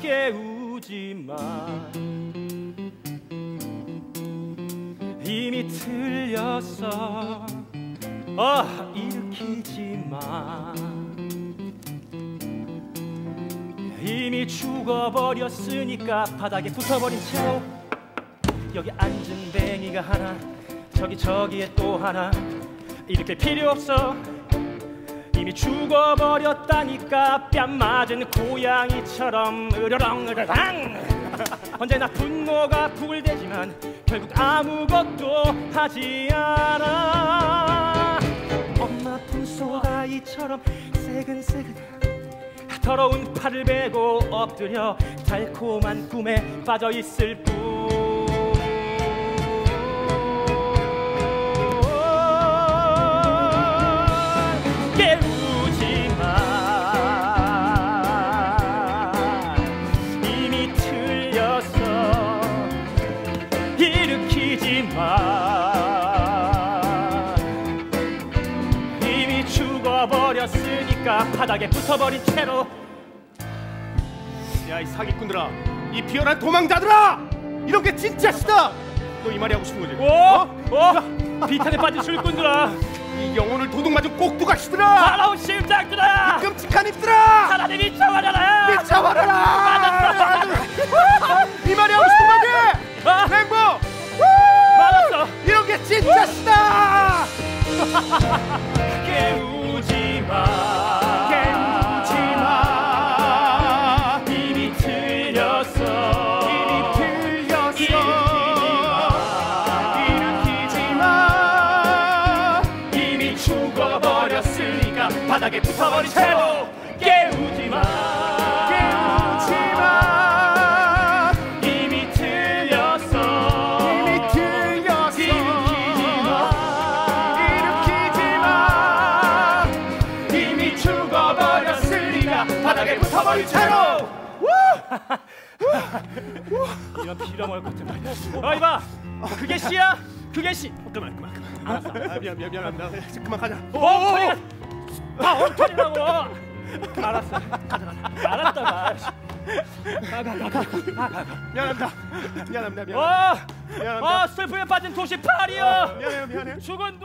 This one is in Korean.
깨우지 마. 이미 틀렸어. 아 일으키지 마 이미 죽어버렸으니까 바닥에 붙어버린 채로 여기 앉은 뱅이가 하나 저기 저기에 또 하나. 일으킬 필요 없어. 이미 죽어버렸다니까 뺨 맞은 고양이처럼 으르렁 으르렁. 언제나 분노가 부글대지만 결국 아무것도 하지 않아 더러운 팔을 베고 엎드려 달콤한 꿈에 빠져 있을 뿐 죽어버렸으니까 바닥에 붙어버린 채로. 야 이 사기꾼들아 이 비열한 도망자들아! 이런 게 진짜 시다! 너 이 말이 하고 싶은 거지? 오! 오! 비탄에 빠진 술꾼들아. 이 영혼을 도둑 맞은 꼭두각시들아! 살아온 심장들아! 끔찍한 입들아! 사람이 미쳐버려라! 미쳐버려라! 이 말이 하고 싶은 거지? 아, 랭보 맞았어. 이런 게 진짜 시다! 깨우지 마 바닥에 붙어버린 채로 깨우지 마. 깨우지 마. 이미 틀렸어. 이미 틀렸어. 일으키지 마. 일으키지 마. 이미 죽어버렸으니까 바닥에 붙어버린 채로. 이런 빌어먹을 것들 말이야 어 이봐. 그게 씨야? 그게 씨. 그만 그만 그만. 알았어. 아, 미안 미안 미안합니다. 그만 가자. 엉터리가 아 엉터리라고. 알았어. 가자 가자 알았어 가가가가가가 미안합니다. 미안합니다 미안 어, 미안합니다. 어 슬픔에 빠진 도시 파리여 미안해요 미안해 죽은